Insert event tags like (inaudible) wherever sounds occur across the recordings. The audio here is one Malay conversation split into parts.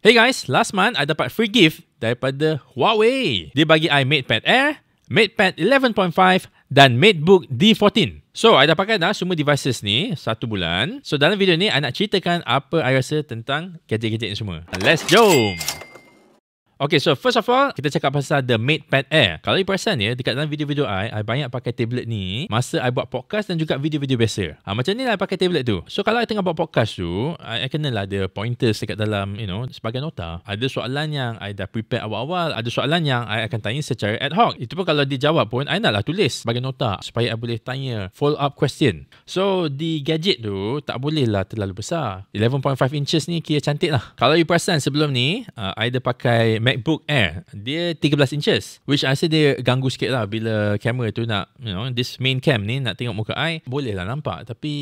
Hey guys, last month I dapat free gift daripada Huawei. Dia bagi I MatePad Air, MatePad 11.5 dan MateBook D14. So, I dah pakai dah semua devices ni satu bulan. So, dalam video ni, I nak ceritakan apa I rasa tentang gadget-gadget ni semua. Let's jom! Okay, so first of all, kita cakap pasal the MatePad Air. Kalau you perasan ya, dekat dalam video-video I, I banyak pakai tablet ni masa I buat podcast dan juga video-video biasa. Ha, macam ni lah I pakai tablet tu. So, kalau I tengah buat podcast tu, I, I lah ada pointers dekat dalam, you know, sebagai nota. Ada soalan yang I dah prepare awal-awal. Ada soalan yang I akan tanya secara ad hoc. Itu pun kalau dia jawab pun, I naklah tulis sebagai nota supaya I boleh tanya follow-up question. So, di gadget tu, tak boleh lah terlalu besar. 11.5 inches ni kira cantik lah. Kalau you perasan sebelum ni, uh, I ada pakai MacBook Air dia 13 inches which I rasa dia ganggu sikit lah bila kamera tu nak you know this main cam ni nak tengok muka I boleh lah nampak tapi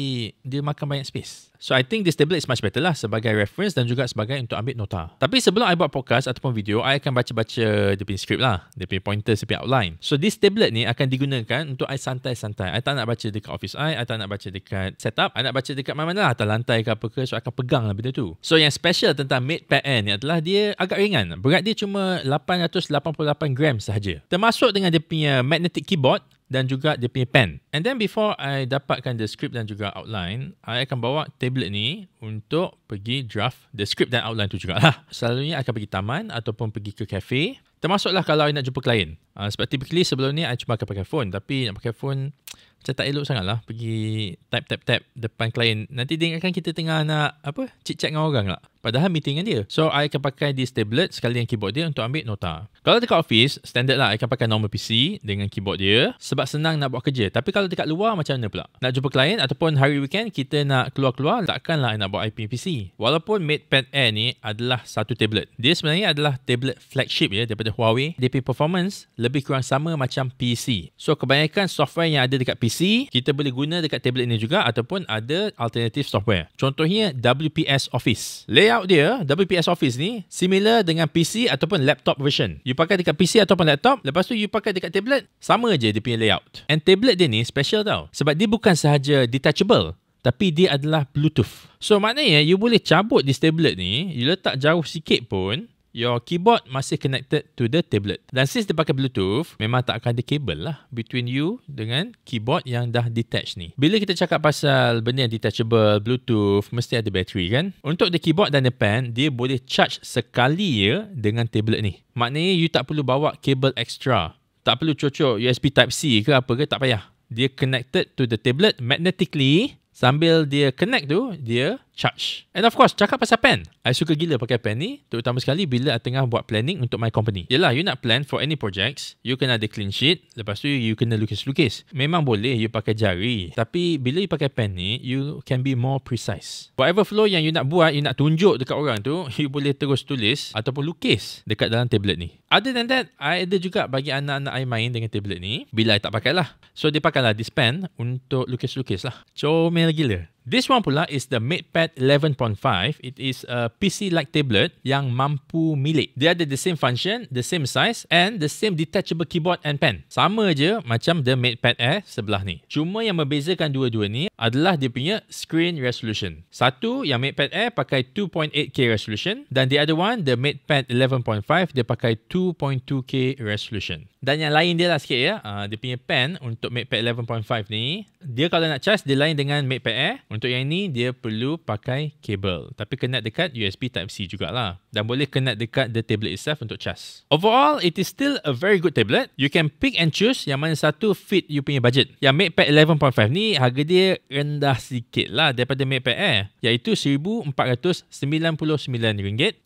dia makan banyak space So I think this tablet is much better lah sebagai reference dan juga sebagai untuk ambil nota. Tapi sebelum I buat podcast ataupun video, I akan baca-baca dia punya script lah. Dia punya pointers, dia punya outline. So this tablet ni akan digunakan untuk I santai-santai. I tak nak baca dekat office I, I tak nak baca dekat setup. I nak baca dekat mana-mana lah, atas lantai ke apa ke. So I akan pegang lah benda tu. So yang special tentang MatePad Air ni adalah dia agak ringan. Berat dia cuma 888 gram sahaja. Termasuk dengan dia punya magnetic keyboard dan juga dia punya pen. And then before I dapatkan the script dan juga outline, I akan bawa tablet ni untuk pergi draft the script dan outline tu jugalah. Selalunya akan pergi taman ataupun pergi ke cafe. Termasuklah kalau I nak jumpa klien. Uh, sebab typically sebelum ni I cuma akan pakai phone. Tapi nak pakai phone (tsk) macam tak elok sangat lah. Pergi tap tap tap depan klien. Nanti dia ingatkan kita tengah nak apa chit chat dengan orang lah. Padahal meeting dengan dia. So, I akan pakai this tablet sekali yang keyboard dia untuk ambil nota. Kalau dekat office, standard lah I akan pakai normal PC dengan keyboard dia sebab senang nak buat kerja. Tapi kalau dekat luar, macam mana pula? Nak jumpa klien ataupun hari weekend, kita nak keluar-keluar, takkanlah I nak buat IP PC. Walaupun MatePad Air ni adalah satu tablet. Dia sebenarnya adalah tablet flagship ya daripada Huawei. DP performance lebih kurang sama macam PC. So, kebanyakan software yang ada dekat PC, kita boleh guna dekat tablet ni juga ataupun ada alternative software. Contohnya WPS Office. Layout dia WPS Office ni similar dengan PC ataupun laptop version. You pakai dekat PC ataupun laptop, lepas tu you pakai dekat tablet, sama je dia punya layout. And tablet dia ni special tau. Sebab dia bukan sahaja detachable, tapi dia adalah Bluetooth. So maknanya you boleh cabut di tablet ni, you letak jauh sikit pun, your keyboard masih connected to the tablet. Dan since dia pakai Bluetooth, memang tak akan ada kabel lah between you dengan keyboard yang dah detach ni. Bila kita cakap pasal benda yang detachable, Bluetooth, mesti ada bateri kan? Untuk the keyboard dan the pen, dia boleh charge sekali ya dengan tablet ni. Maknanya you tak perlu bawa kabel extra. Tak perlu cocok USB Type-C ke apa ke, tak payah. Dia connected to the tablet magnetically sambil dia connect tu, dia charge. And of course, cakap pasal pen. I suka gila pakai pen ni, terutama sekali bila I tengah buat planning untuk my company. Yelah, you nak plan for any projects, you kena ada clean sheet, lepas tu you kena lukis-lukis. Memang boleh you pakai jari, tapi bila you pakai pen ni, you can be more precise. Whatever flow yang you nak buat, you nak tunjuk dekat orang tu, (laughs) you boleh terus tulis ataupun lukis dekat dalam tablet ni. Other than that, I ada juga bagi anak-anak I main dengan tablet ni, bila I tak pakai lah. So, dia pakai lah this pen untuk lukis-lukis lah. Comel gila. This one pula is the MatePad 11.5. It is a PC-like tablet yang mampu milik. Dia ada the same function, the same size and the same detachable keyboard and pen. Sama je macam the MatePad Air sebelah ni. Cuma yang membezakan dua-dua ni adalah dia punya screen resolution. Satu yang MatePad Air pakai 2.8K resolution dan the other one, the MatePad 11.5, dia pakai 2.2K resolution. Dan yang lain dia lah sikit ya. Uh, dia punya pen untuk MatePad 11.5 ni, dia kalau nak charge, dia lain dengan MatePad Air. Untuk yang ini, dia perlu pakai kabel. Tapi kena dekat USB Type-C jugalah. Dan boleh kena dekat the tablet itself untuk cas. Overall, it is still a very good tablet. You can pick and choose yang mana satu fit you punya budget. Yang MatePad 11.5 ni, harga dia rendah sikit lah daripada MatePad Air. Iaitu RM1,499.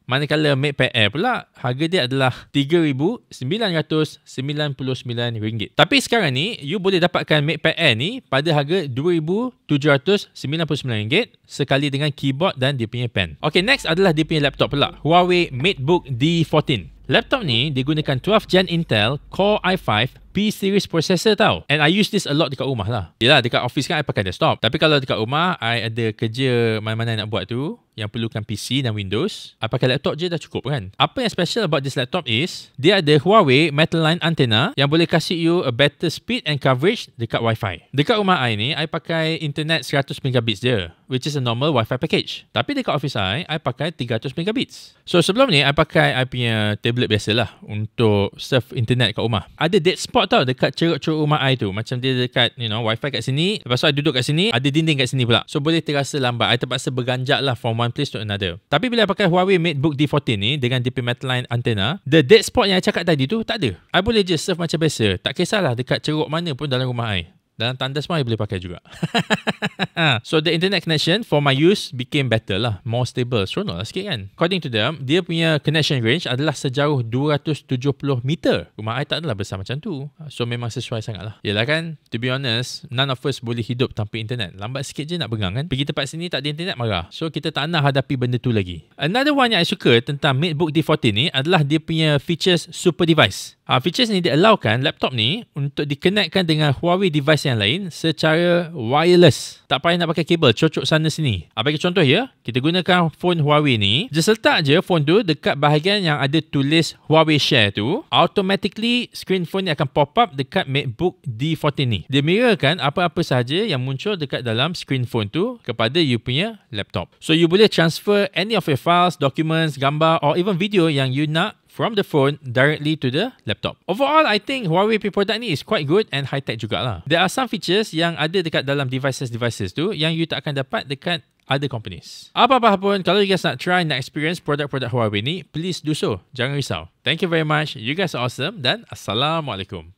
Manakala MatePad Air pula, harga dia adalah RM3,999. Tapi sekarang ni, you boleh dapatkan MatePad Air ni pada harga RM2,799 RM99 sekali dengan keyboard dan dia punya pen. Okay, next adalah dia punya laptop pula. Huawei MateBook D14. Laptop ni digunakan 12 Gen Intel Core i5 P-series processor tau. And I use this a lot dekat rumah lah. Yelah, dekat office kan I pakai desktop. Tapi kalau dekat rumah, I ada kerja mana-mana nak buat tu, yang perlukan PC dan Windows, I pakai laptop je dah cukup kan. Apa yang special about this laptop is, dia ada Huawei Metal Line antenna yang boleh kasih you a better speed and coverage dekat Wi-Fi. Dekat rumah I ni, I pakai internet 100 megabits je, which is a normal Wi-Fi package. Tapi dekat office I, I pakai 300 megabits. So sebelum ni, I pakai I punya tablet biasalah untuk surf internet kat rumah. Ada dead spot tau dekat ceruk-ceruk rumah I tu. Macam dia dekat, you know, Wi-Fi kat sini, lepas tu I duduk kat sini, ada dinding kat sini pula. So boleh terasa lambat. I terpaksa berganjak lah from one place to another. Tapi bila I pakai Huawei MateBook D14 ni dengan DP metal line antenna, the dead spot yang I cakap tadi tu tak ada. I boleh je surf macam biasa. Tak kisahlah dekat ceruk mana pun dalam rumah I. Dalam tandas pun I boleh pakai juga. (laughs) so the internet connection for my use became better lah. More stable. Seronok lah sikit kan. According to them, dia punya connection range adalah sejauh 270 meter. Rumah I tak adalah besar macam tu. So memang sesuai sangat lah. Yelah kan, to be honest, none of us boleh hidup tanpa internet. Lambat sikit je nak pegang kan. Pergi tempat sini tak ada internet marah. So kita tak nak hadapi benda tu lagi. Another one yang I suka tentang MateBook D14 ni adalah dia punya features super device. Uh, features ni dia allowkan laptop ni untuk dikenekkan dengan Huawei device yang lain secara wireless. Tak payah nak pakai kabel, cocok sana sini. Uh, bagi contoh ya, kita gunakan phone Huawei ni. Just letak je phone tu dekat bahagian yang ada tulis Huawei Share tu. Automatically screen phone ni akan pop up dekat MateBook D14 ni. Dia mirrorkan apa-apa sahaja yang muncul dekat dalam screen phone tu kepada you punya laptop. So you boleh transfer any of your files, documents, gambar or even video yang you nak from the phone directly to the laptop. Overall, I think Huawei P product ni is quite good and high tech jugalah. There are some features yang ada dekat dalam devices-devices tu yang you tak akan dapat dekat other companies. Apa-apa pun, kalau you guys nak try nak experience produk-produk Huawei ni, please do so. Jangan risau. Thank you very much. You guys are awesome dan Assalamualaikum.